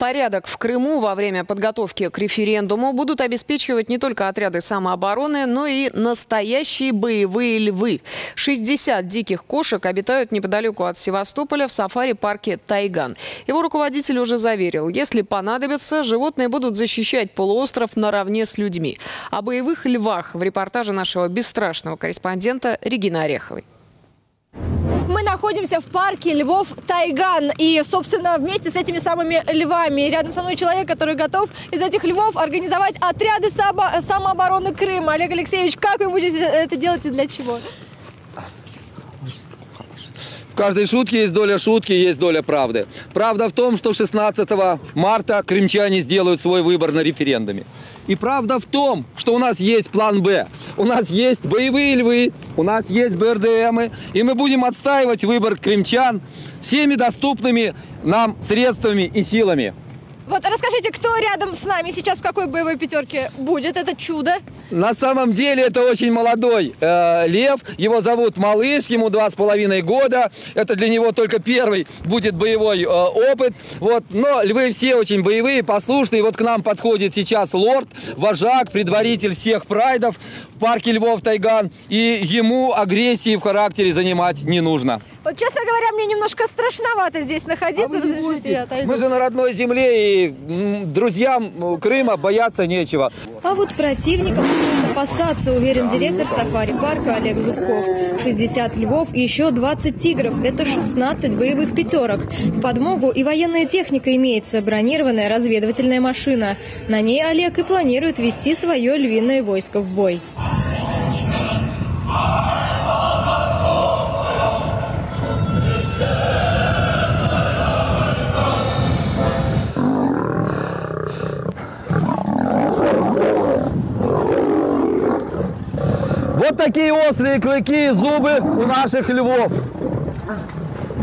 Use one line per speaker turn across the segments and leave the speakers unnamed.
Порядок в Крыму во время подготовки к референдуму будут обеспечивать не только отряды самообороны, но и настоящие боевые львы. 60 диких кошек обитают неподалеку от Севастополя в сафари-парке «Тайган». Его руководитель уже заверил, если понадобится, животные будут защищать полуостров наравне с людьми. О боевых львах в репортаже нашего бесстрашного корреспондента Регины Ореховой.
Находимся в парке львов Тайган. И, собственно, вместе с этими самыми львами. Рядом со мной человек, который готов из этих львов организовать отряды само- самообороны Крыма. Олег Алексеевич, как вы будете это делать и для чего?
В каждой шутке есть доля шутки, есть доля правды. Правда в том, что 16 марта крымчане сделают свой выбор на референдуме. И правда в том, что у нас есть план «Б». У нас есть боевые львы, у нас есть БРДМы. И мы будем отстаивать выбор крымчан всеми доступными нам средствами и силами.
Вот расскажите, кто рядом с нами сейчас в какой боевой пятерке будет это чудо?
На самом деле это очень молодой э, лев. Его зовут Малыш, ему два с половиной года. Это для него только первый будет боевой э, опыт. Вот. Но львы все очень боевые, послушные. Вот к нам подходит сейчас лорд, вожак, предваритель всех прайдов в парке Львов Тайган. И ему агрессии в характере занимать не нужно.
Вот, честно говоря, мне немножко страшновато здесь находиться.
А
Разрешите, я отойду.
Мы же на родной земле, и друзьям Крыма бояться нечего.
А вот противникам стоит опасаться, уверен директор сафари-парка Олег Зубков. 60 львов и еще 20 тигров. Это 16 боевых пятерок. В подмогу и военная техника имеется, бронированная разведывательная машина. На ней Олег и планирует вести свое львиное войско в бой.
Такие острые клыки и зубы у наших львов.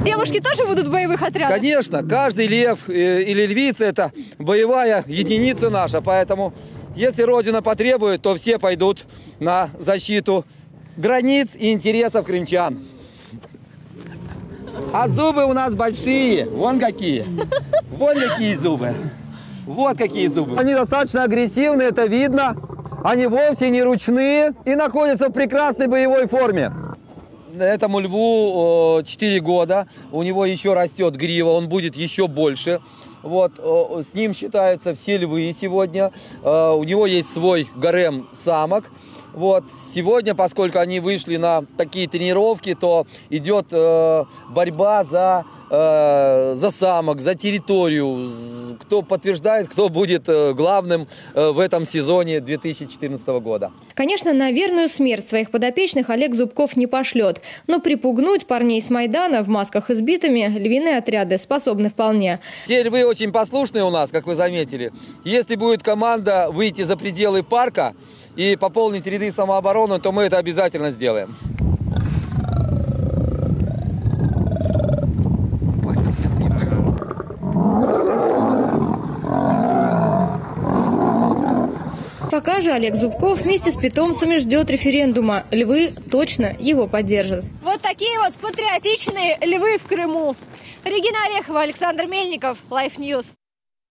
Девушки тоже будут в боевых отрядах?
Конечно, каждый лев э, или львица – это боевая единица наша, поэтому если Родина потребует, то все пойдут на защиту границ и интересов крымчан. А зубы у нас большие, вон какие, вон какие зубы, вот какие зубы. Они достаточно агрессивные, это видно, они вовсе не ручные и находятся в прекрасной боевой форме. Этому льву 4 года, у него еще растет грива, он будет еще больше. Вот, с ним считаются все львы сегодня. У него есть свой гарем самок. Вот, сегодня, поскольку они вышли на такие тренировки, то идет борьба за, э, за самок, за территорию. Кто подтверждает, кто будет э, главным э, в этом сезоне 2014 года.
Конечно, на верную смерть своих подопечных Олег Зубков не пошлет. Но припугнуть парней с Майдана в масках избитыми львиные отряды способны вполне.
Те львы очень послушные у нас, как вы заметили. Если будет команда выйти за пределы парка и пополнить ряды самообороны, то мы это обязательно сделаем.
Пока же Олег Зубков вместе с питомцами ждет референдума. Львы точно его поддержат. Вот такие вот патриотичные львы в Крыму. Регина Орехова, Александр Мельников, Life News.